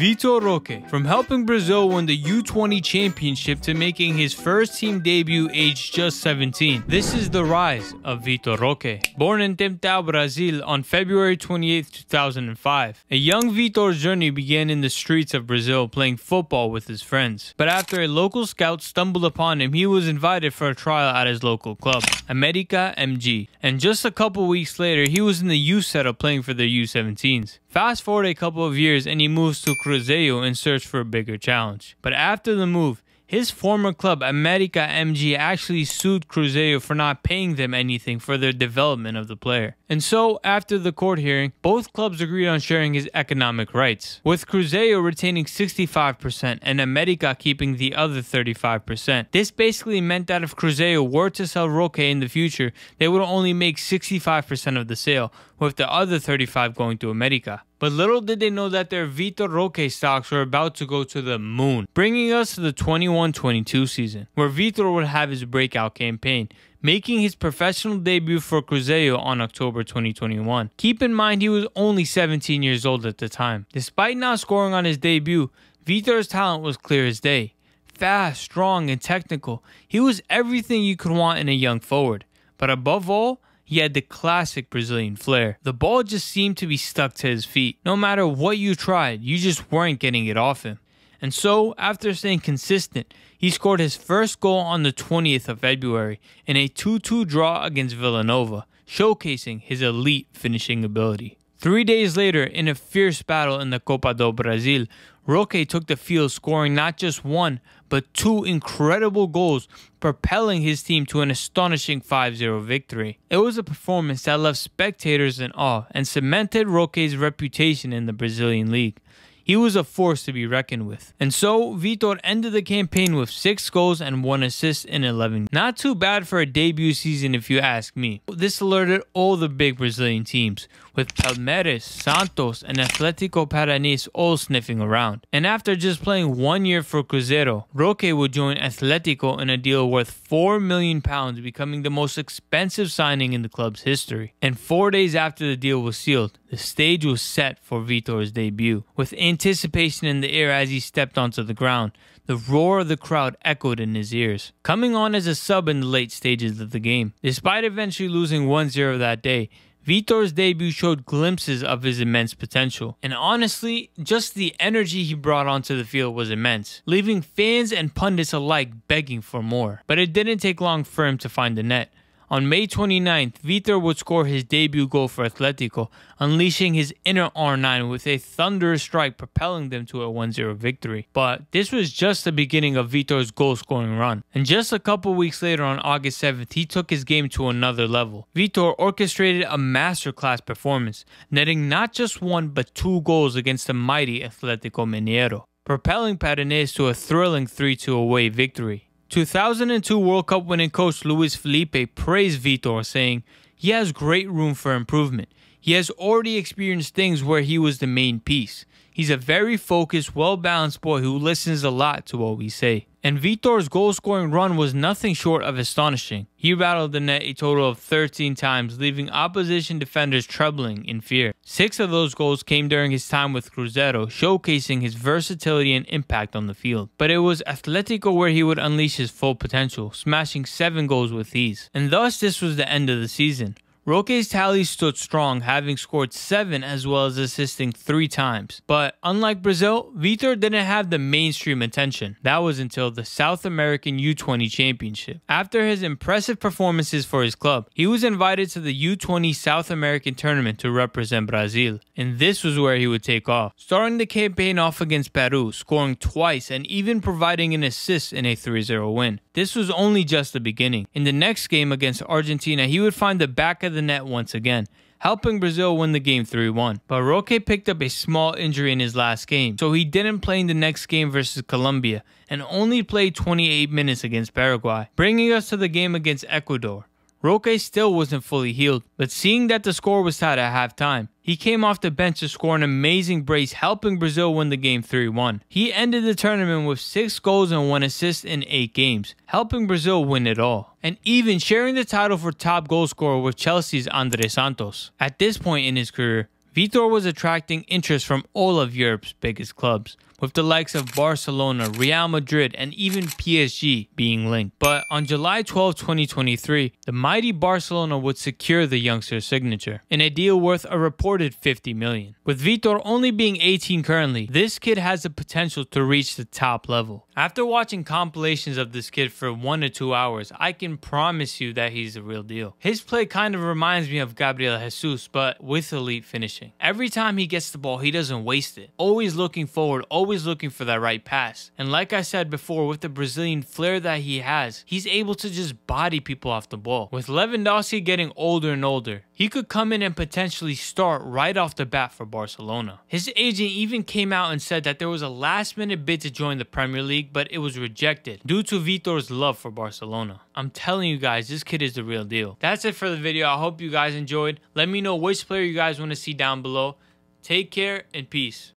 Vitor Roque, from helping Brazil win the U20 championship to making his first team debut aged just 17. This is the rise of Vitor Roque. Born in Tempao, Brazil on February 28, 2005, a young Vitor's journey began in the streets of Brazil playing football with his friends. But after a local scout stumbled upon him, he was invited for a trial at his local club, America MG. And just a couple weeks later, he was in the youth setup playing for the U17s. Fast forward a couple of years and he moves to Cruzeiro in search for a bigger challenge. But after the move, his former club, America MG, actually sued Cruzeiro for not paying them anything for their development of the player. And so, after the court hearing, both clubs agreed on sharing his economic rights, with Cruzeiro retaining 65% and America keeping the other 35%. This basically meant that if Cruzeiro were to sell Roque in the future, they would only make 65% of the sale, with the other 35 going to America. But little did they know that their Vitor Roque stocks were about to go to the moon, bringing us to the 21-22 season, where Vitor would have his breakout campaign, making his professional debut for Cruzeiro on October 2021. Keep in mind he was only 17 years old at the time. Despite not scoring on his debut, Vitor's talent was clear as day. Fast, strong, and technical, he was everything you could want in a young forward. But above all, he had the classic Brazilian flair. The ball just seemed to be stuck to his feet. No matter what you tried, you just weren't getting it off him. And so, after staying consistent, he scored his first goal on the 20th of February in a 2 2 draw against Villanova, showcasing his elite finishing ability. Three days later, in a fierce battle in the Copa do Brasil, Roque took the field scoring not just one, but two incredible goals, propelling his team to an astonishing 5-0 victory. It was a performance that left spectators in awe and cemented Roque's reputation in the Brazilian league. He was a force to be reckoned with. And so, Vitor ended the campaign with 6 goals and 1 assist in 11. Not too bad for a debut season if you ask me. This alerted all the big Brazilian teams, with Palmeiras, Santos, and Atletico Paranaense all sniffing around. And after just playing one year for Cruzeiro, Roque would join Atletico in a deal worth 4 million pounds, becoming the most expensive signing in the club's history. And four days after the deal was sealed, the stage was set for Vitor's debut. With anticipation in the air as he stepped onto the ground, the roar of the crowd echoed in his ears. Coming on as a sub in the late stages of the game, despite eventually losing 1-0 that day, Vitor's debut showed glimpses of his immense potential, and honestly, just the energy he brought onto the field was immense, leaving fans and pundits alike begging for more. But it didn't take long for him to find the net. On May 29th, Vitor would score his debut goal for Atletico, unleashing his inner R9 with a thunderous strike propelling them to a 1-0 victory. But this was just the beginning of Vitor's goal-scoring run. And just a couple weeks later on August 7th, he took his game to another level. Vitor orchestrated a masterclass performance, netting not just one but two goals against the mighty Atletico Mineiro, propelling Paranaense to a thrilling 3-2 away victory. 2002 World Cup winning coach Luiz Felipe praised Vitor, saying, He has great room for improvement. He has already experienced things where he was the main piece. He's a very focused, well balanced boy who listens a lot to what we say. And Vitor's goal scoring run was nothing short of astonishing. He rattled the net a total of 13 times, leaving opposition defenders trembling in fear. Six of those goals came during his time with Cruzeiro, showcasing his versatility and impact on the field. But it was Atletico where he would unleash his full potential, smashing seven goals with ease. And thus, this was the end of the season. Roque's tally stood strong, having scored 7 as well as assisting 3 times. But unlike Brazil, Vitor didn't have the mainstream attention. That was until the South American U20 Championship. After his impressive performances for his club, he was invited to the U20 South American tournament to represent Brazil, and this was where he would take off. Starting the campaign off against Peru, scoring twice and even providing an assist in a 3-0 win. This was only just the beginning. In the next game against Argentina, he would find the back of the net once again, helping Brazil win the game 3-1. But Roque picked up a small injury in his last game, so he didn't play in the next game versus Colombia and only played 28 minutes against Paraguay, bringing us to the game against Ecuador. Roque still wasn't fully healed, but seeing that the score was tied at halftime, he came off the bench to score an amazing brace, helping Brazil win the game 3-1. He ended the tournament with 6 goals and 1 assist in 8 games, helping Brazil win it all, and even sharing the title for top goal scorer with Chelsea's Andrey Santos. At this point in his career, Vitor was attracting interest from all of Europe's biggest clubs, with the likes of Barcelona, Real Madrid, and even PSG being linked. But on July 12, 2023, the mighty Barcelona would secure the youngster's signature in a deal worth a reported 50 million. With Vitor only being 18 currently, this kid has the potential to reach the top level. After watching compilations of this kid for one to two hours, I can promise you that he's the real deal. His play kind of reminds me of Gabriel Jesus, but with elite finishing. Every time he gets the ball, he doesn't waste it. Always looking forward, always looking for that right pass. And like I said before, with the Brazilian flair that he has, he's able to just body people off the ball. With Lewandowski getting older and older, he could come in and potentially start right off the bat for Barcelona. His agent even came out and said that there was a last minute bid to join the Premier League, but it was rejected due to Vitor's love for Barcelona. I'm telling you guys, this kid is the real deal. That's it for the video. I hope you guys enjoyed. Let me know which player you guys want to see down below. Take care and peace.